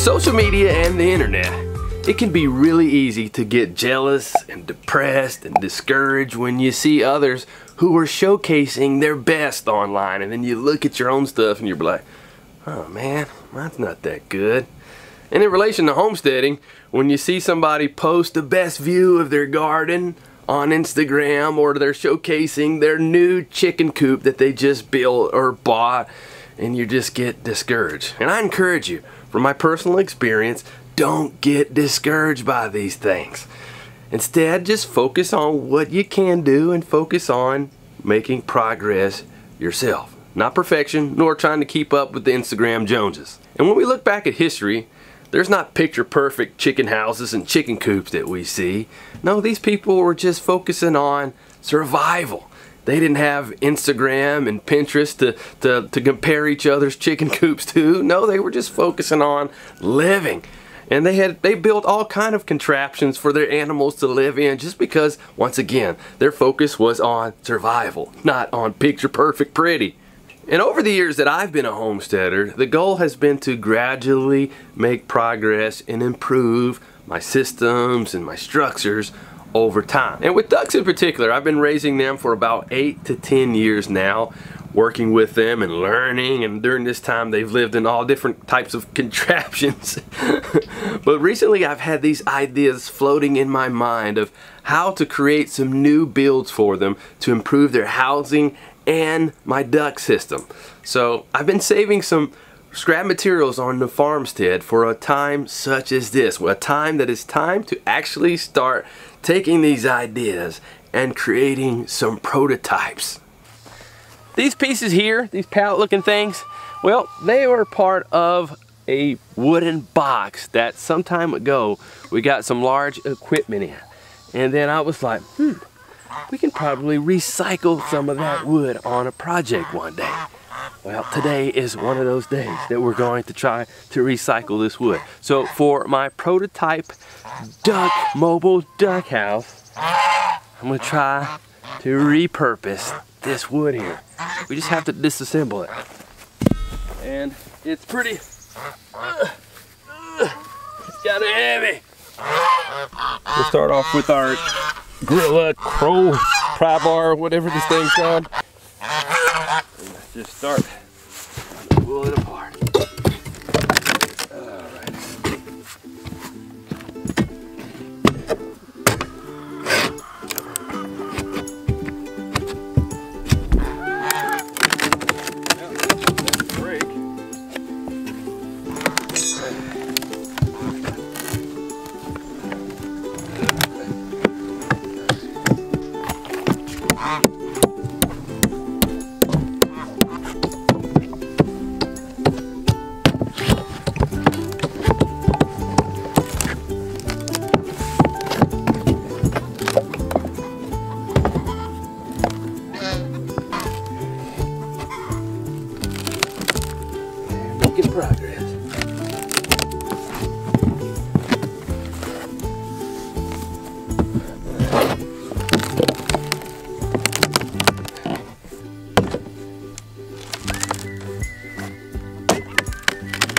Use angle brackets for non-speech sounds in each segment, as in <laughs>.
Social media and the internet, it can be really easy to get jealous and depressed and discouraged when you see others who are showcasing their best online and then you look at your own stuff and you're like, oh man, mine's not that good. And in relation to homesteading, when you see somebody post the best view of their garden on Instagram or they're showcasing their new chicken coop that they just built or bought and you just get discouraged. And I encourage you, from my personal experience, don't get discouraged by these things. Instead, just focus on what you can do and focus on making progress yourself. Not perfection, nor trying to keep up with the Instagram Joneses. And when we look back at history, there's not picture perfect chicken houses and chicken coops that we see. No, these people were just focusing on survival. They didn't have Instagram and Pinterest to, to, to compare each other's chicken <laughs> coops to. No, they were just focusing on living. And they had they built all kind of contraptions for their animals to live in just because, once again, their focus was on survival, not on picture perfect pretty. And over the years that I've been a homesteader, the goal has been to gradually make progress and improve my systems and my structures over time. And with ducks in particular, I've been raising them for about eight to 10 years now, working with them and learning. And during this time, they've lived in all different types of <laughs> contraptions. <laughs> but recently, I've had these ideas floating in my mind of how to create some new builds for them to improve their housing and my duck system. So I've been saving some scrap materials on the farmstead for a time such as this, a time that is time to actually start taking these ideas and creating some prototypes. These pieces here, these pallet looking things, well, they were part of a wooden box that some time ago we got some large equipment in. And then I was like, hmm, we can probably recycle some of that wood on a project one day. Well, today is one of those days that we're going to try to recycle this wood. So for my prototype duck, mobile duck house, I'm gonna try to repurpose this wood here. We just have to disassemble it. And it's pretty, uh, uh, it's kinda heavy. We'll start off with our Gorilla Crow pry bar, whatever this thing's called. Just start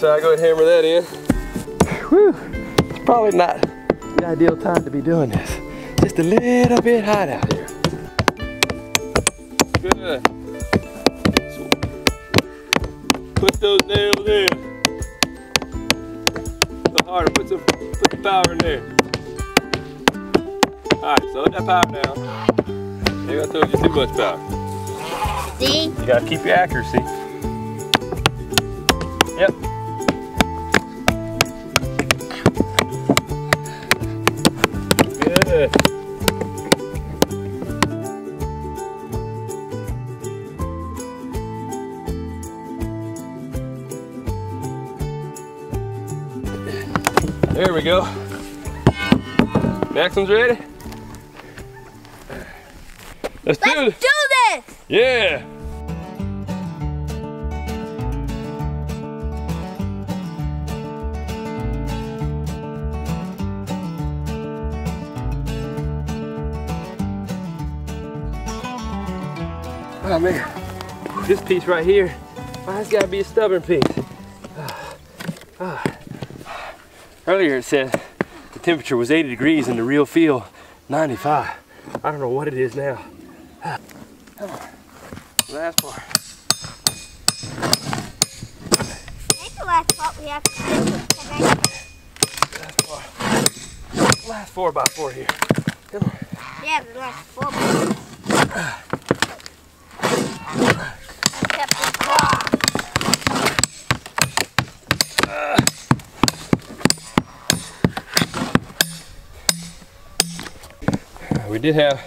so I go and hammer that in. Whew. It's probably not the ideal time to be doing this. Just a little bit hot out here. Good. So, put those nails in. A little harder. Put some. Put the power in there. All right. Slow that power down. Maybe I told you too much power. See? You gotta keep your accuracy. Yep. There we go. Maxim's ready. Let's do Let's it. do this! Yeah. Oh man, this piece right here, that's gotta be a stubborn piece. Earlier it said the temperature was 80 degrees and the real feel 95. I don't know what it is now. <sighs> Last part. That's the last part we have to do. Last part. Last four by four here. Come on. Yeah, the last four parts. <sighs> Except did have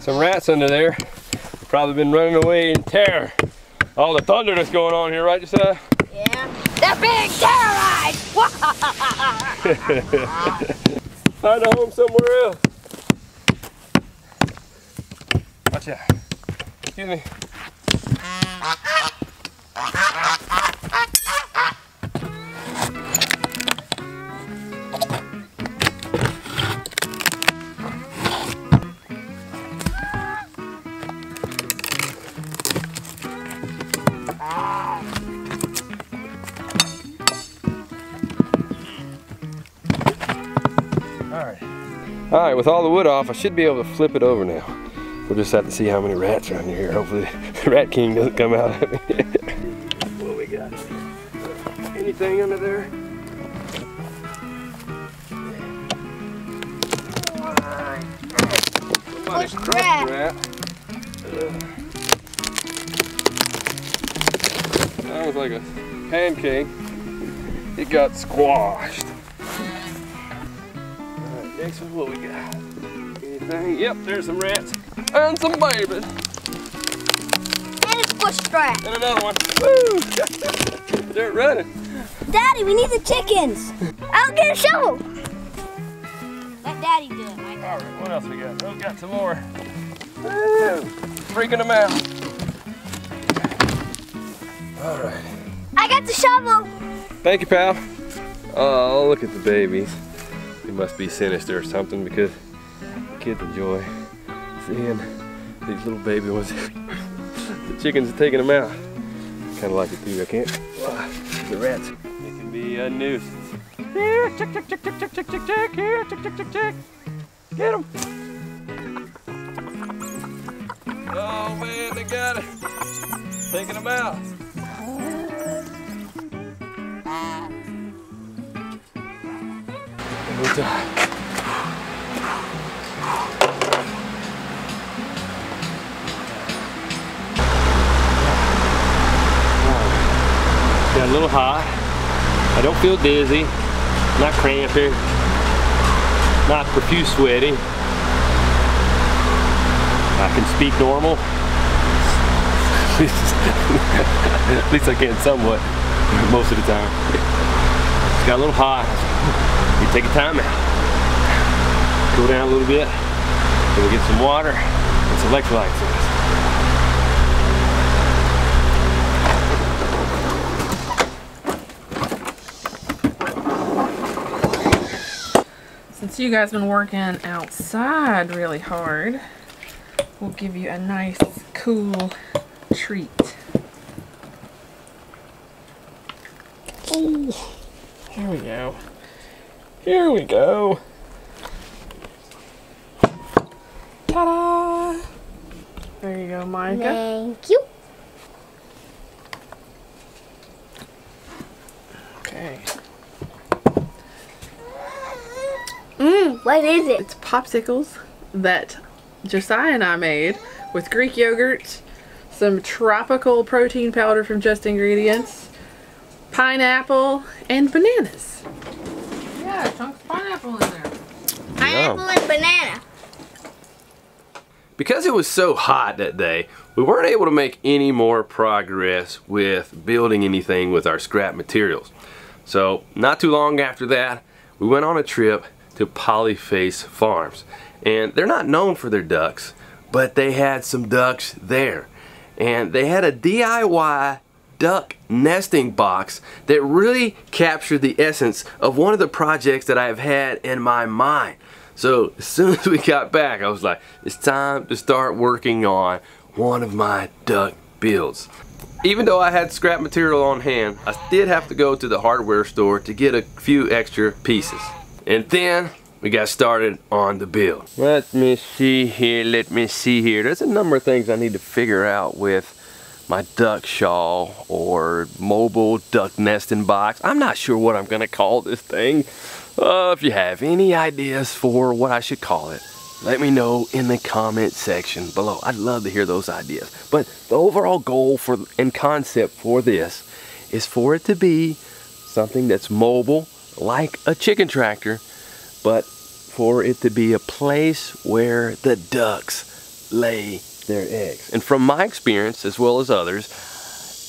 some rats under there. Probably been running away in terror. All the thunder that's going on here, right, Josiah? Yeah. They're being terrorized! <laughs> Find a home somewhere else. Watch out. Excuse me. Alright, with all the wood off, I should be able to flip it over now. We'll just have to see how many rats are under here. Hopefully <laughs> the Rat King doesn't come out at me. <laughs> what we got? Anything under there? Somebody's Push crushed rat. rat. That was like a pancake. It got squashed. Alright, next one, what we got? Anything? Yep, there's some rats. And some babies. And a bush rat. And another one. Woo! <laughs> They're running. Daddy, we need the chickens. I'll get a shovel. Let Daddy do it, Mike. Alright, what else we got? Oh, we got some more. Woo! Freaking them out. Alright. I got the shovel. Thank you, pal. Oh, look at the babies. They must be sinister or something because kids enjoy seeing these little baby ones. <laughs> the chickens are taking them out. Kind of like it too. I can't. Wow, the rats. It can be a nuisance. Here, tick, tick, tick, tick, tick, tick, tick, tick. Here, tick, tick, tick, tick. Get them. Oh man, they got it. Taking them out. Got a little hot. I don't feel dizzy, not cramping, not profuse sweating. I can speak normal. <laughs> At least I can somewhat, most of the time. It's got a little hot. You take a time out. Cool down a little bit. Then we get some water and some electrolytes in us. Since you guys have been working outside really hard, we'll give you a nice cool treat. Oh, here we go. Here we go. Ta-da! There you go, Micah. Thank you. Okay. Mmm, what is it? It's popsicles that Josiah and I made with Greek yogurt, some tropical protein powder from Just Ingredients, pineapple, and bananas. Yeah, chunks pineapple in there. Pineapple and banana. Because it was so hot that day, we weren't able to make any more progress with building anything with our scrap materials. So not too long after that, we went on a trip to Polyface Farms. And they're not known for their ducks, but they had some ducks there. And they had a DIY duck nesting box that really captured the essence of one of the projects that I've had in my mind. So as soon as we got back, I was like, it's time to start working on one of my duck builds. Even though I had scrap material on hand, I did have to go to the hardware store to get a few extra pieces. And then we got started on the build. Let me see here, let me see here. There's a number of things I need to figure out with my duck shawl or mobile duck nesting box. I'm not sure what I'm gonna call this thing. Uh, if you have any ideas for what I should call it, let me know in the comment section below. I'd love to hear those ideas. But the overall goal for and concept for this is for it to be something that's mobile, like a chicken tractor, but for it to be a place where the ducks lay their eggs. And from my experience, as well as others,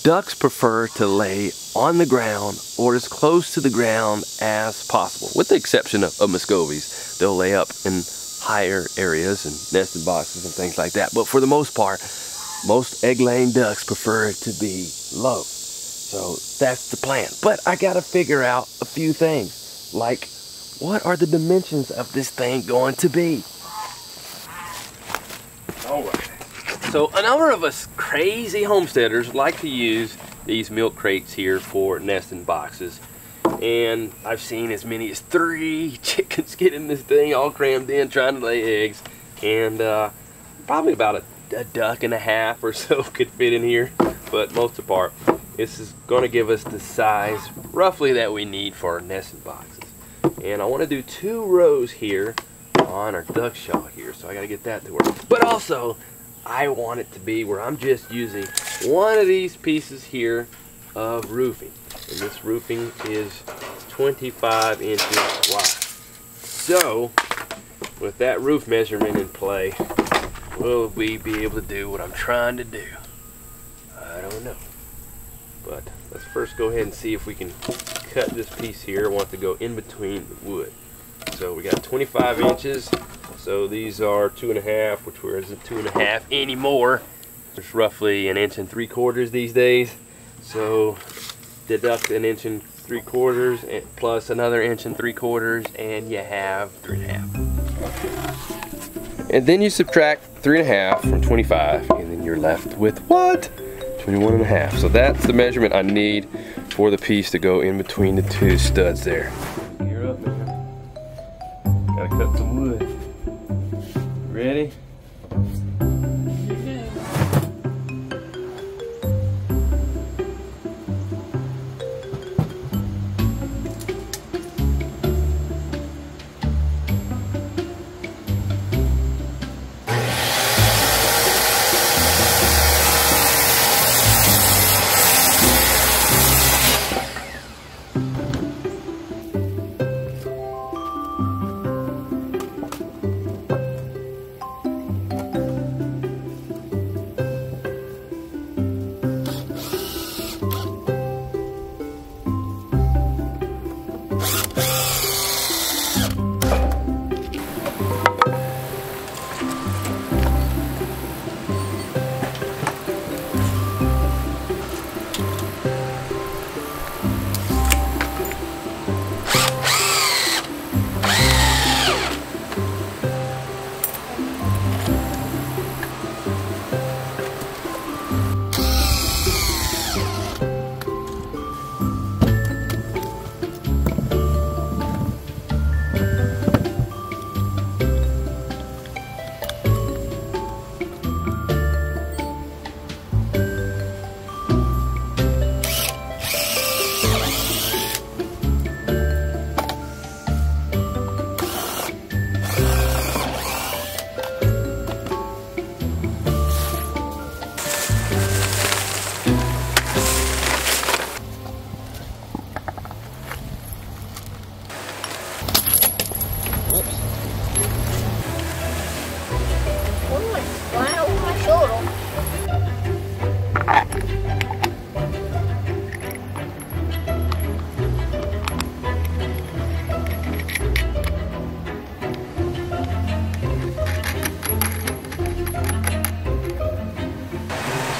ducks prefer to lay on the ground or as close to the ground as possible, with the exception of, of Muscovies. They'll lay up in higher areas and nested boxes and things like that. But for the most part, most egg-laying ducks prefer to be low. So that's the plan. But I gotta figure out a few things, like what are the dimensions of this thing going to be? All right. So a number of us crazy homesteaders like to use these milk crates here for nesting boxes. And I've seen as many as three <laughs> chickens get in this thing all crammed in trying to lay eggs. And uh, probably about a, a duck and a half or <laughs> so could fit in here. But most of part, this is going to give us the size roughly that we need for our nesting boxes. And I want to do two rows here on our duck shawl here. So I got to get that to work. But also, I want it to be where I'm just using one of these pieces here of roofing. And this roofing is 25 inches wide. So, with that roof measurement in play, will we be able to do what I'm trying to do? I don't know. But let's first go ahead and see if we can cut this piece here. I want to go in between the wood. So we got 25 inches. So these are two and a half, which isn't two and a half anymore. It's roughly an inch and three quarters these days. So deduct an inch and three quarters and plus another inch and three quarters and you have three and a half. And then you subtract three and a half from 25 and then you're left with what? 21 and a half. So that's the measurement I need for the piece to go in between the two studs there. You're up, man. Gotta cut some wood.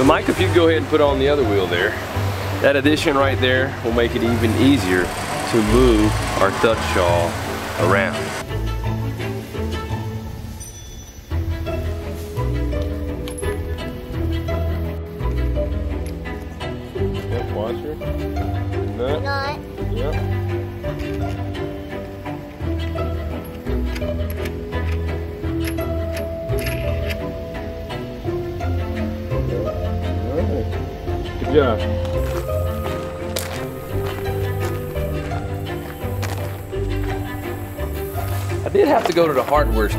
Mike, if you go ahead and put on the other wheel there, that addition right there will make it even easier to move our Dutch shawl around.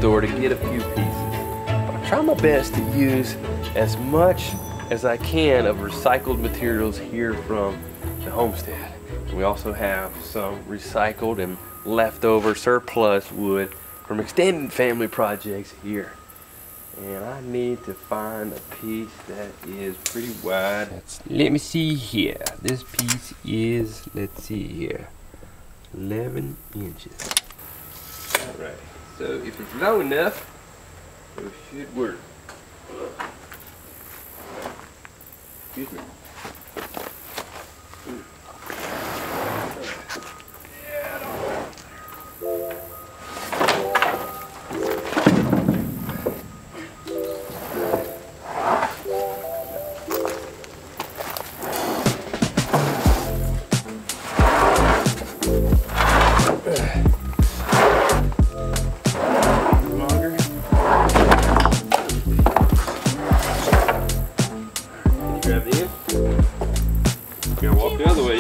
Store to get a few pieces. I try my best to use as much as I can of recycled materials here from the homestead. We also have some recycled and leftover surplus wood from extended family projects here. And I need to find a piece that is pretty wide. Let's, let me see here. This piece is, let's see here, 11 inches. Alright, so if it's low enough, it should work. Excuse me.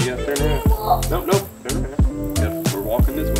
You. Nope, nope, we're walking this way.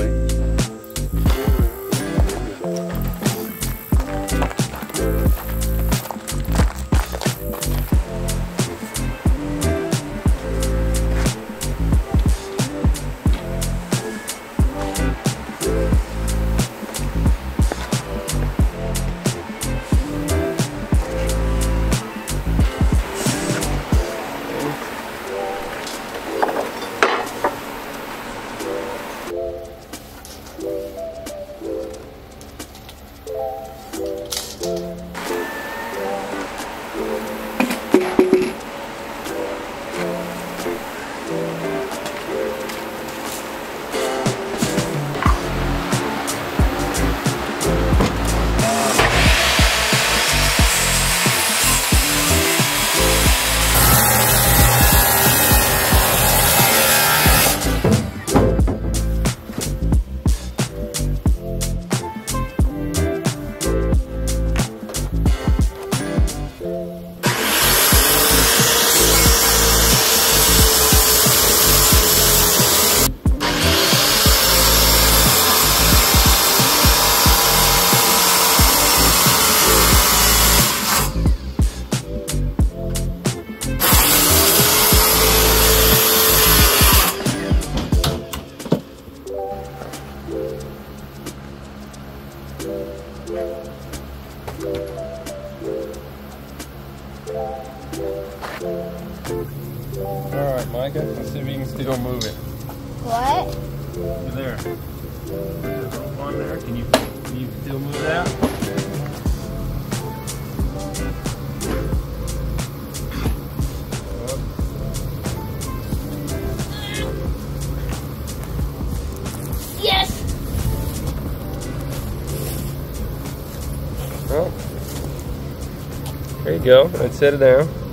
Go. Let's set it down.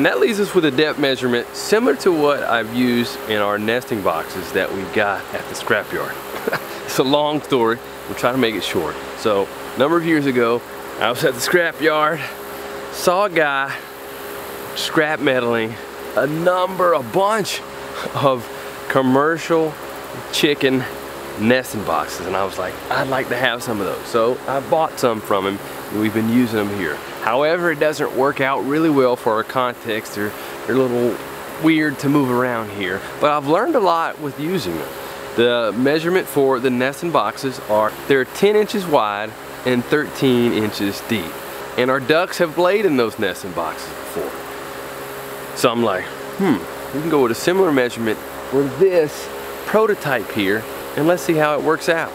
And that leaves us with a depth measurement similar to what I've used in our nesting boxes that we got at the scrapyard. <laughs> it's a long story, we'll try to make it short. So, a number of years ago, I was at the scrapyard, saw a guy scrap metaling a number, a bunch of commercial chicken nesting boxes and I was like I'd like to have some of those so I bought some from him and we've been using them here however it doesn't work out really well for our context. They're, they're a little weird to move around here. But I've learned a lot with using them. The measurement for the nesting boxes are they're 10 inches wide and 13 inches deep. And our ducks have laid in those nesting boxes before. So I'm like hmm we can go with a similar measurement for this prototype here and let's see how it works out.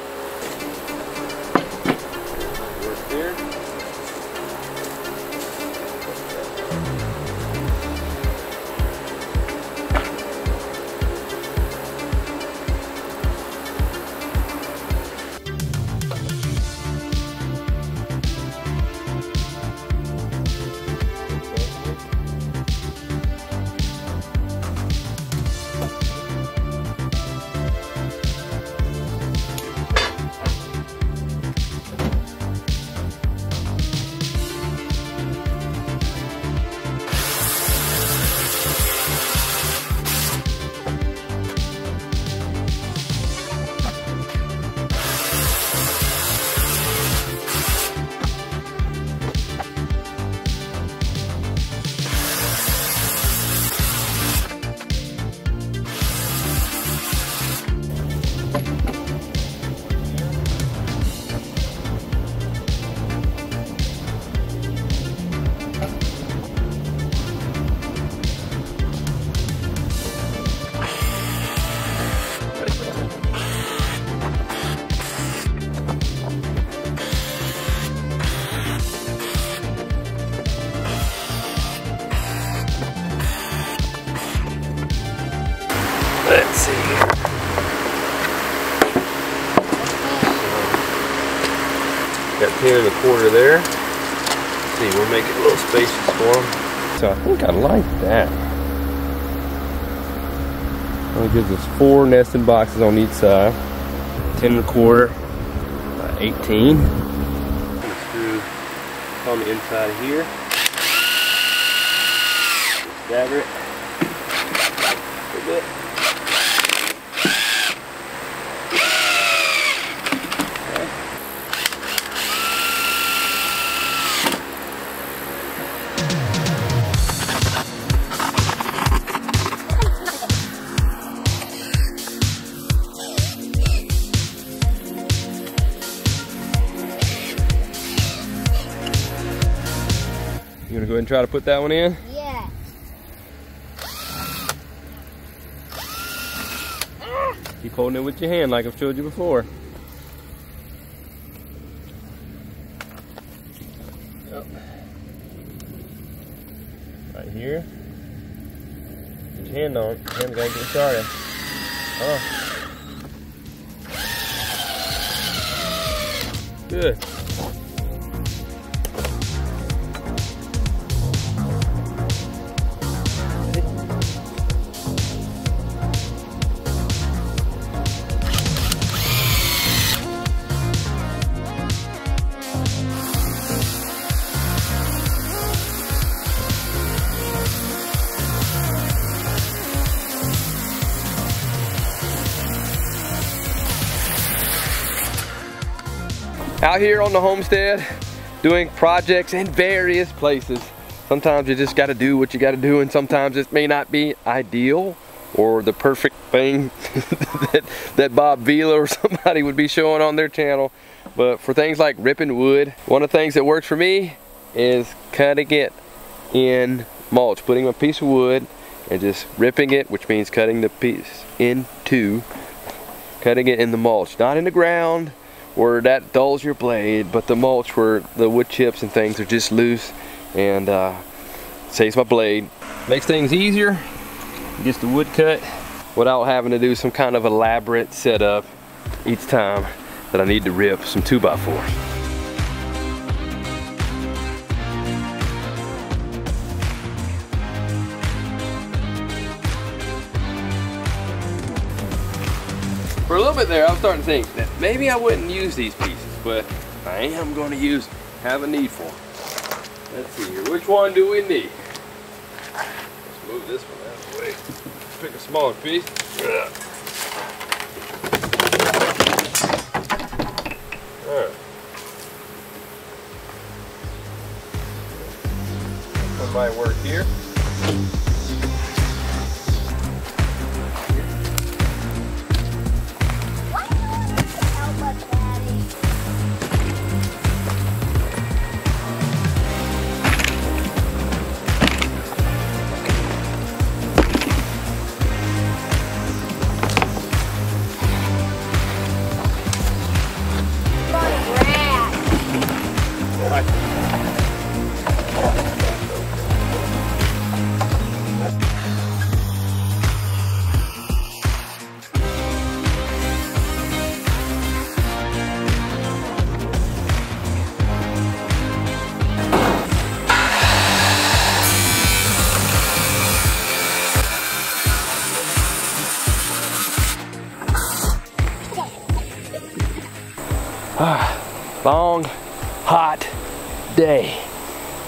Quarter there. Let's see, we're making a little spaces for them. So I think I like that. Only gives us four nesting boxes on each side. 10 and a quarter, uh, 18. Screw on the inside of here. Stagger it. Ahead and try to put that one in? Yeah. Keep holding it with your hand like I've showed you before. Yep. Right here. Put your hand on it. Hand gotta get started. Oh. Good. Out here on the homestead, doing projects in various places. Sometimes you just gotta do what you gotta do and sometimes it may not be ideal or the perfect thing <laughs> that, that Bob Vila or <laughs> somebody would be showing on their channel. But for things like ripping wood, one of the things that works for me is cutting it in mulch, putting a piece of wood and just ripping it, which means cutting the piece in two, cutting it in the mulch, not in the ground where that dulls your blade, but the mulch where the wood chips and things are just loose and uh, saves my blade. Makes things easier, gets the wood cut without having to do some kind of elaborate setup each time that I need to rip some 2x4s. For a little bit there, I was starting to think that maybe I wouldn't use these pieces, but I am going to use, have a need for them. Let's see here, which one do we need? Let's move this one out of the way. Pick a smaller piece. Alright. That might work here.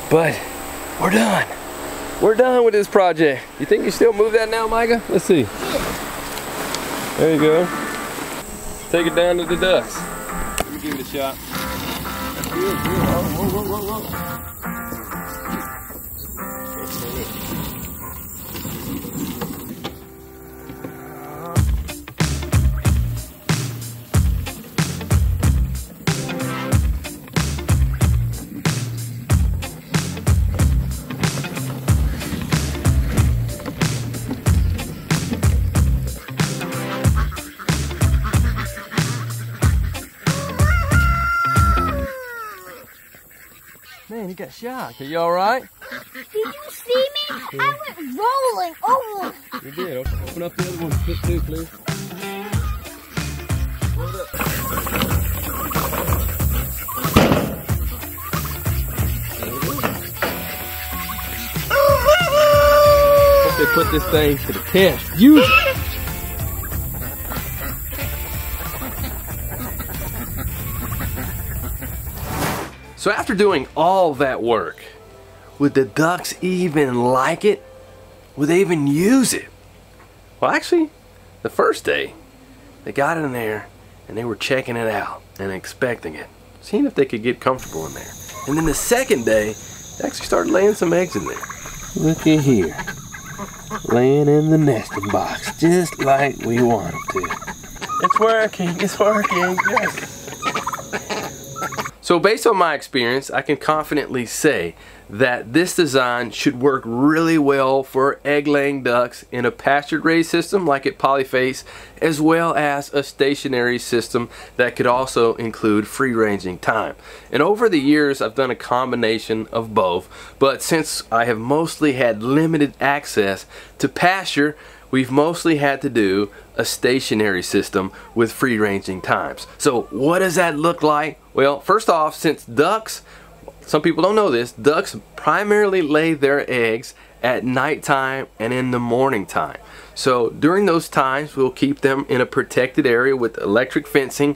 But we're done. We're done with this project. You think you still move that now, Micah? Let's see. There you go. Take it down to the ducks. Let me give it a shot. Whoa, whoa, whoa. Man, he got shocked. Are you all right? Did you see me? I went rolling over. You did. Open up the other one. Flip two, please. Hope they put this thing to the test. Use it. So after doing all that work, would the ducks even like it? Would they even use it? Well, actually, the first day, they got in there and they were checking it out and expecting it, seeing if they could get comfortable in there. And then the second day, they actually started laying some eggs in there. Look at here. Laying in the nesting box, just like we want them to. It's working, it's working, yes. So based on my experience, I can confidently say that this design should work really well for egg-laying ducks in a pastured raised system like at Polyface, as well as a stationary system that could also include free-ranging time. And over the years, I've done a combination of both, but since I have mostly had limited access to pasture, we've mostly had to do a stationary system with free ranging times. So what does that look like? Well, first off, since ducks, some people don't know this, ducks primarily lay their eggs at nighttime and in the morning time. So during those times, we'll keep them in a protected area with electric fencing,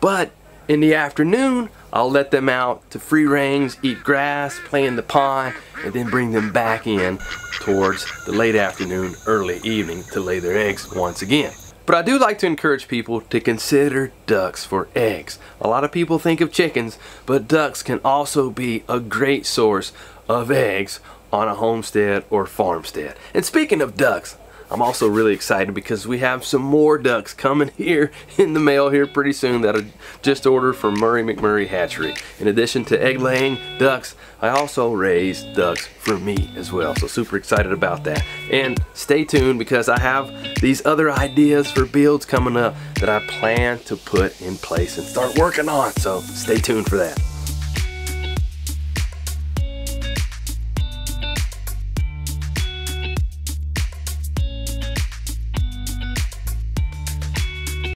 but in the afternoon, I'll let them out to free range, eat grass, play in the pond, and then bring them back in towards the late afternoon, early evening to lay their eggs once again. But I do like to encourage people to consider ducks for eggs. A lot of people think of chickens, but ducks can also be a great source of eggs on a homestead or farmstead. And speaking of ducks, I'm also really excited because we have some more ducks coming <laughs> here in the mail here pretty soon that I just ordered from Murray McMurray Hatchery. In addition to egg laying ducks, I also raise ducks for meat as well. So super excited about that. And stay tuned because I have these other ideas for builds coming up that I plan to put in place and start working on. So stay tuned for that.